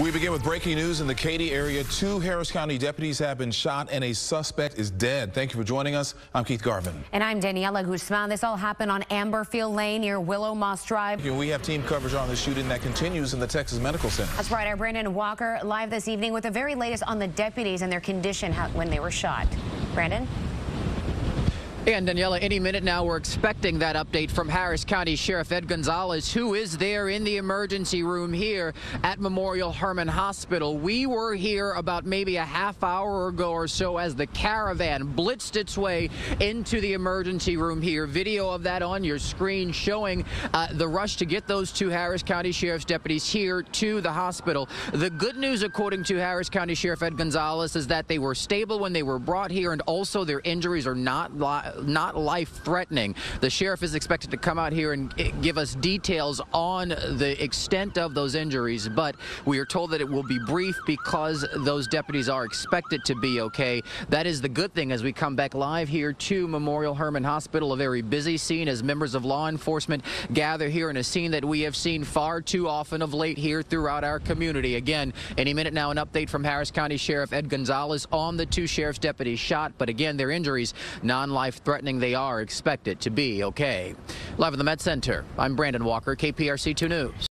We begin with breaking news in the Katy area. Two Harris County deputies have been shot and a suspect is dead. Thank you for joining us. I'm Keith Garvin. And I'm Daniela Guzman. This all happened on Amberfield Lane near Willow Moss Drive. We have team coverage on the shooting that continues in the Texas Medical Center. That's right. Our Brandon Walker live this evening with the very latest on the deputies and their condition when they were shot. Brandon? And Daniela, any minute now, we're expecting that update from Harris County Sheriff Ed Gonzalez, who is there in the emergency room here at Memorial Hermann Hospital. We were here about maybe a half hour ago or so as the caravan blitzed its way into the emergency room here. Video of that on your screen showing uh, the rush to get those two Harris County Sheriff's deputies here to the hospital. The good news, according to Harris County Sheriff Ed Gonzalez, is that they were stable when they were brought here and also their injuries are not not life-threatening. The sheriff is expected to come out here and give us details on the extent of those injuries, but we are told that it will be brief because those deputies are expected to be okay. That is the good thing as we come back live here to Memorial Hermann Hospital, a very busy scene as members of law enforcement gather here in a scene that we have seen far too often of late here throughout our community. Again, any minute now, an update from Harris County Sheriff Ed Gonzalez on the two sheriff's deputies shot, but again, their injuries non-life threatening. They are expected to be okay. Live in the Med Center, I'm Brandon Walker, KPRC 2 News.